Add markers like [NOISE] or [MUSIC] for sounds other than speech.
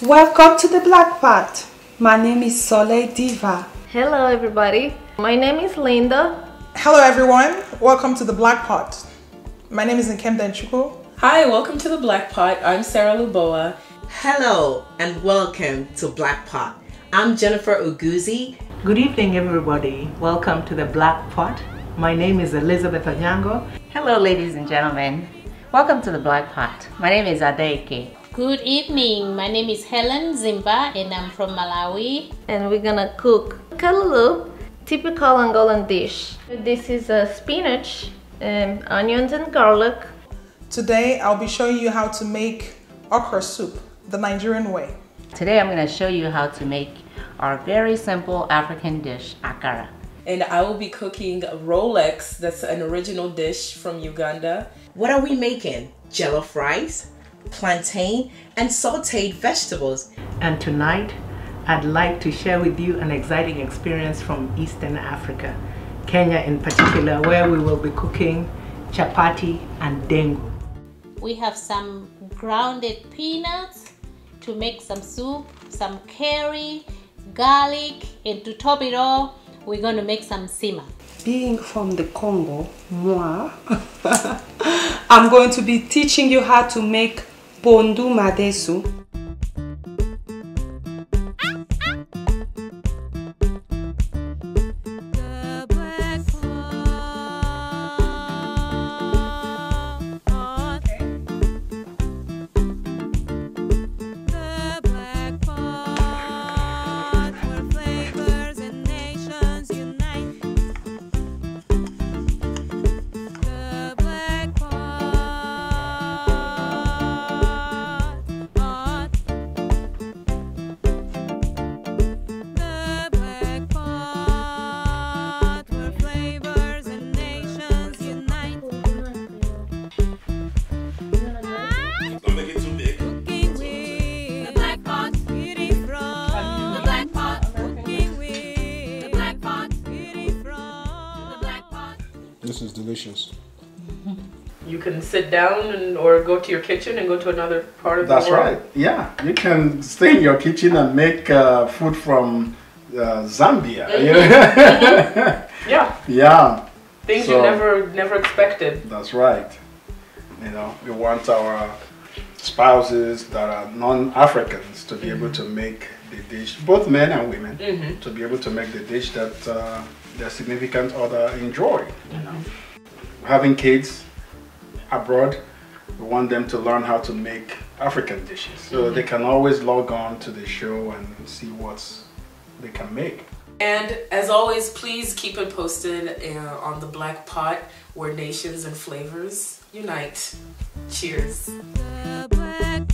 Welcome to the Black Pot. My name is Soleil Diva. Hello, everybody. My name is Linda. Hello, everyone. Welcome to the Black Pot. My name is Nkemda Nchuku. Hi, welcome to the Black Pot. I'm Sarah Luboa. Hello, and welcome to Black Pot. I'm Jennifer Uguzi. Good evening, everybody. Welcome to the Black Pot. My name is Elizabeth Onyango. Hello, ladies and gentlemen. Welcome to the Black Pot. My name is Adeike. Good evening. My name is Helen Zimba and I'm from Malawi. And we're gonna cook kalulu, typical Angolan dish. This is a spinach, um, onions and garlic. Today I'll be showing you how to make okra soup the Nigerian way. Today I'm going to show you how to make our very simple African dish, akara. And I will be cooking Rolex, that's an original dish from Uganda. What are we making? Jollof rice, plantain, and sauteed vegetables. And tonight, I'd like to share with you an exciting experience from Eastern Africa, Kenya in particular, where we will be cooking chapati and dengu. We have some grounded peanuts to make some soup, some curry, garlic, and to top it all, we're going to make some sima. Being from the Congo, moi, [LAUGHS] I'm going to be teaching you how to make pondu madesu. This is delicious. You can sit down and, or go to your kitchen and go to another part of That's the world. That's right. Yeah, you can stay in your kitchen and make uh, food from uh, Zambia. you [LAUGHS] know? Yeah, yeah, things you never never expected. that's right. You know, we want our spouses that are non-Africans to be able to make the dish, both men and women, Mhm. to be able to make the dish that uh, their significant other enjoy. You know, having kids abroad, we want them to learn how to make African dishes, so they can always log on to the show and see what they can make. And as always, please keep it posted uh, on the Black Pot, where nations and flavors unite. Cheers. The black